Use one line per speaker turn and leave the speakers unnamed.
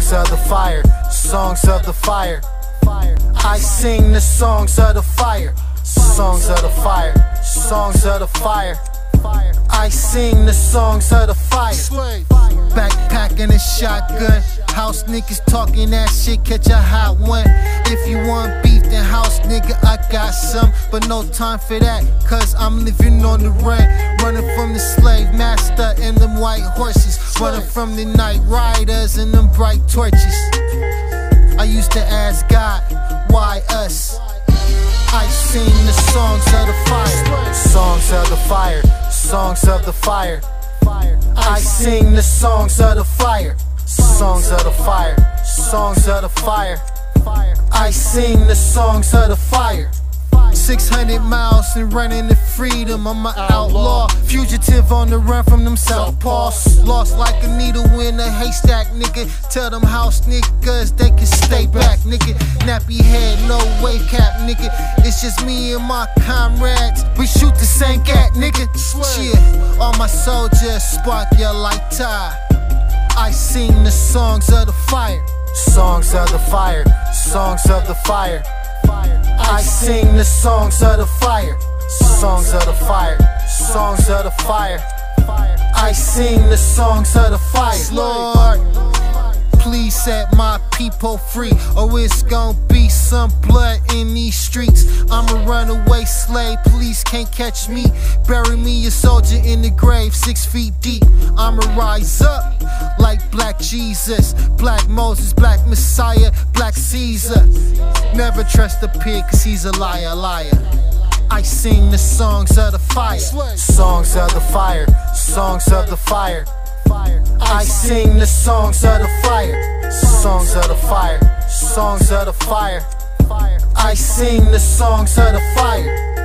fire, songs of the fire. I sing the songs of the fire, songs of the fire, songs of the fire. I sing the songs of the fire. Backpacking a shotgun. House niggas talking that shit, catch a hot one. If you want Got some. But no time for that, cause I'm living on the run. Running from the slave master and them white horses. Running from the night riders and them bright torches. I used to ask God, why us? I sing the songs of the fire, songs of the fire, songs of the fire. I sing the songs of the fire, songs of the fire, songs of the fire. I sing the songs of the fire. 600 miles and running to freedom. I'm an outlaw, fugitive on the run from them southpaws. Lost like a needle in a haystack, nigga. Tell them house niggas they can stay back, nigga. Nappy head, no wave cap, nigga. It's just me and my comrades. We shoot the same cat, nigga. Yeah, all my soldiers spark your like tie. I sing the songs of the fire, songs of the fire, songs of the fire. I sing the songs of the fire, songs of the fire, songs of the fire. I sing the songs of the fire. Lord, please set my people free, or it's gonna be some blood in these streets. I'm a runaway slave, police can't catch me. Bury me a soldier in the grave, six feet deep. I'ma rise up Jesus, Black Moses, Black Messiah, Black Caesar. Never trust a pig, cause he's a liar, liar. I sing the songs of the fire, songs of the fire, songs of the fire. I sing the songs of the fire, songs of the fire, songs of the fire. I sing the songs of the fire.